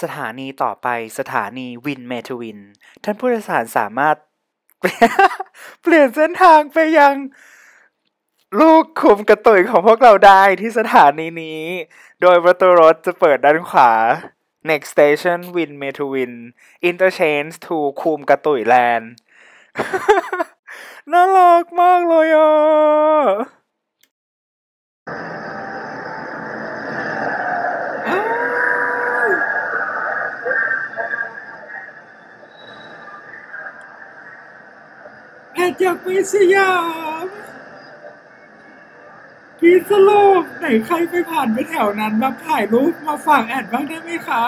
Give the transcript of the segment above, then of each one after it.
สถานีต่อไปสถานีวินเมทวิน ท่านผู้โดยสารสามารถ เปลี่ยนเส้นทางไปยัง ลูกคุมกระตุยของพวกเราได้ที่สถานีนี้ โดยประตูรถจะเปิดด้านขวา next station win m e t o win interchange to คุมกระตุยแลนด์ น่ารักมากเลยอะ แอ ดอยากไปสยามพีสโลกไหนใครไปผ่านไปแถวนั้นมาถ่ายรูปมาฝากแอดบ้างได้ไหมคะ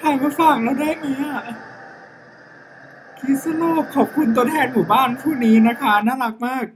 ถ่ายมาฝากเราได้ไหมอะพีสโลกขอบคุณตัวแทนหมู่บ้านผู้นี้นะคะ น่ารักมาก